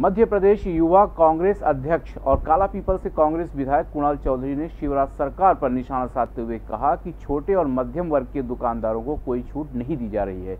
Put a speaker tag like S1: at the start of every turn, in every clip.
S1: मध्य प्रदेश युवा कांग्रेस अध्यक्ष और काला पीपल से कांग्रेस विधायक कुणाल चौधरी ने शिवराज सरकार पर निशाना साधते हुए कहा कि छोटे और मध्यम वर्ग के दुकानदारों को कोई छूट नहीं दी जा रही है।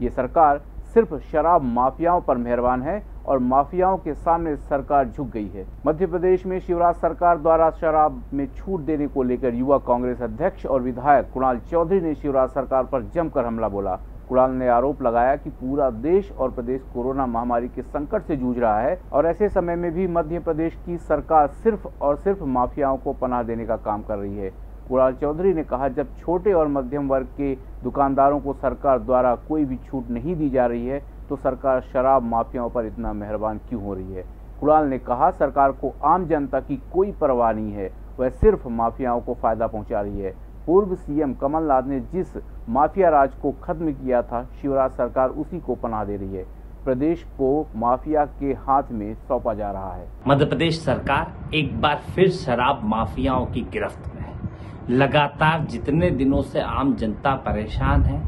S1: ये सरकार सिर्फ़ शराब माफियाओं पर मेहरबान है और माफियाओं के सामने सरकार झुक गई है। मध्य प्रदेश में शिवराज सरकार द्वारा शराब में छूट देने को लेकर युवा कांग्रेस अध्यक्ष और विधायक कुणाल चौधरी ने शिवराज सरकार पर जमकर हमला बोला। कुणाल ने आरोप लगाया कि पूरा देश और प्रदेश कोरोना महामारी के संकट से जूझ रहा है और ऐसे समय में भी मध्य प्रदेश की सरकार सिर्फ़ और सिर्फ़ माफियाओं को पनाह देने का काम कर रही है। कुणाल चौधरी ने कहा, जब छोटे और मध्यम वर्ग के दुकानदारों को सरकार द्वारा कोई भी छूट नहीं दी जा रही है तो सरकार शराब माफियाओं पर इतना मेहरबान क्यों हो रही है? कुणाल ने कहा, सरकार को आम जनता की कोई परवाह नहीं है। वह सिर्फ़ माफियाओं को फ़ायदा पहुँचा रही है। पूर्व सीएम कमलनाथ ने जिस माफिया राज को खत्म किया था, शिवराज सरकार उसी को पनाह दे रही है। प्रदेश को माफिया के हाथ में सौंपा जा रहा है।
S2: मध्य प्रदेश सरकार एक बार फिर शराब माफियाओं की गिरफ्त में है। लगातार जितने दिनों से आम जनता परेशान है,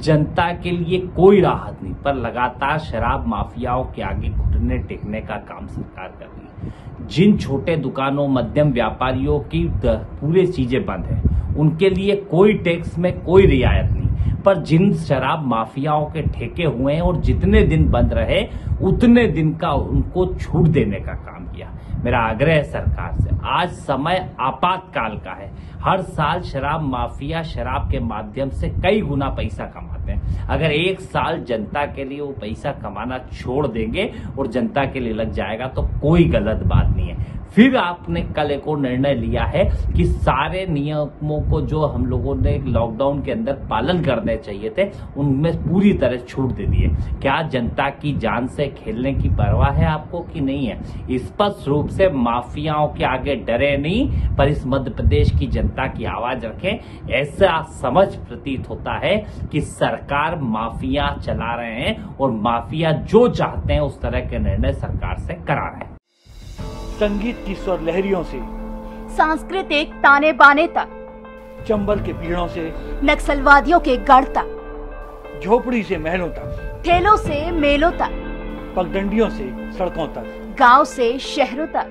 S2: जनता के लिए कोई राहत नहीं, पर लगातार शराब माफियाओं के आगे घुटने टेकने का काम सरकार कर रही है। जिन छोटे दुकानों, मध्यम व्यापारियों की पूरे चीज़ें बंद है उनके लिए कोई टैक्स में कोई रियायत नहीं। पर जिन शराब माफियाओं के ठेके हुए हैं और जितने दिन बंद रहे, उतने दिन का उनको छूट देने का काम किया। मेरा आग्रह है सरकार से। आज समय आपातकाल का है। हर साल शराब माफिया शराब के माध्यम से कई गुना पैसा कमाते हैं। अगर एक साल जनता के लिए वो पैसा कमाना छोड़ देंगे और जनता के लिए लग जाएगा तो कोई गलत बात नहीं है। फिर आपने कल एक और निर्णय लिया है कि सारे नियमों को जो हम लोगों ने लॉकडाउन के अंदर पालन करने चाहिए थे, उनमें पूरी तरह छूट दे दी है क्या जनता की जान से खेलने की परवाह है आपको कि नहीं है? स्पष्ट रूप से माफियाओं के आगे डरे नहीं पर इस मध्य प्रदेश की जनता की आवाज़ रखें। ऐसा समझ प्रतीत होता है कि सरकार माफिया चला रहे हैं और माफिया जो चाहते हैं उस तरह के निर्णय सरकार से करा रहे हैं।
S3: संगीत की स्वर लहरियों से
S4: सांस्कृतिक ताने बाने तक
S3: चंबल के पीड़ों से
S4: नक्सलवादियों के गढ़ तक
S3: झोपड़ी से महलों तक
S4: ठेलों से मेलों तक
S3: पगडंडियों से सड़कों तक।
S4: गाँव से शहरों तक।